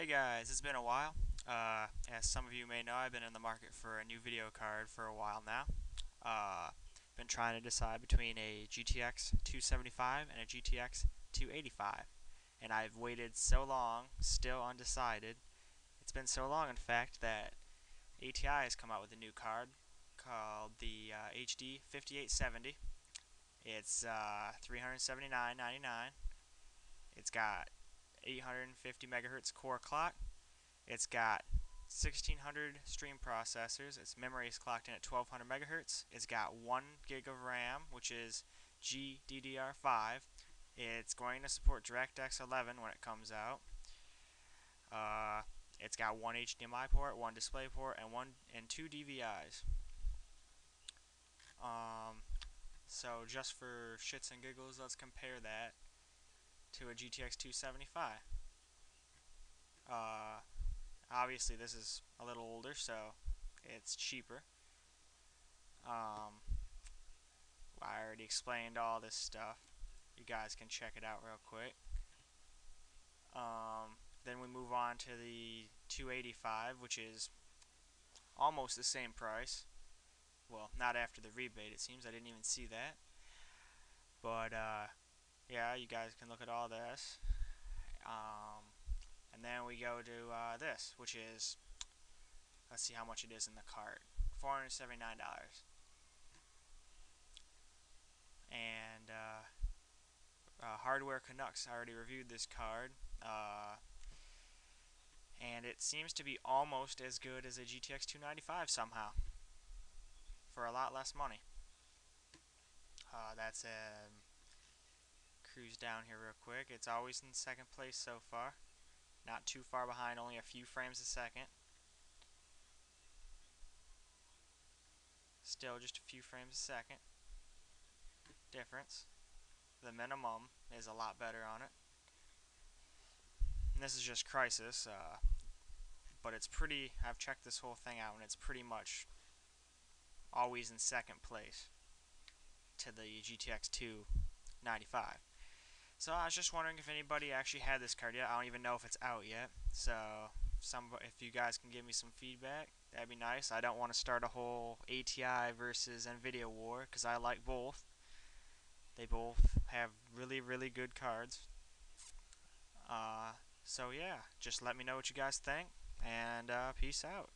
Hey guys, it's been a while. Uh, as some of you may know, I've been in the market for a new video card for a while now. Uh, been trying to decide between a GTX 275 and a GTX 285. And I've waited so long, still undecided. It's been so long, in fact, that ATI has come out with a new card called the uh, HD 5870. It's uh, 379.99. It's got 850 megahertz core clock. It's got 1600 stream processors. Its memory is clocked in at 1200 megahertz. It's got 1 gig of RAM, which is GDDR5. It's going to support DirectX 11 when it comes out. Uh, it's got one HDMI port, one display port, and one and two DVIs. Um, so just for shits and giggles, let's compare that to a GTX 275. Uh, obviously this is a little older, so it's cheaper. Um, I already explained all this stuff. You guys can check it out real quick. Um, then we move on to the 285, which is almost the same price. Well, not after the rebate, it seems. I didn't even see that. But, uh, yeah, you guys can look at all this. Um, and then we go to uh, this, which is, let's see how much it is in the cart. $479. And uh, uh, Hardware Canucks, I already reviewed this card. Uh, and it seems to be almost as good as a GTX 295 somehow. For a lot less money. Uh, that's a um, cruise down here real quick. It's always in second place so far. Not too far behind, only a few frames a second. Still just a few frames a second. Difference. The minimum is a lot better on it. And this is just Crysis, uh, but it's pretty, I've checked this whole thing out and it's pretty much always in second place to the GTX 295. So I was just wondering if anybody actually had this card yet. I don't even know if it's out yet. So some if you guys can give me some feedback, that'd be nice. I don't want to start a whole ATI versus Nvidia war because I like both. They both have really really good cards. Uh, so yeah, just let me know what you guys think, and uh, peace out.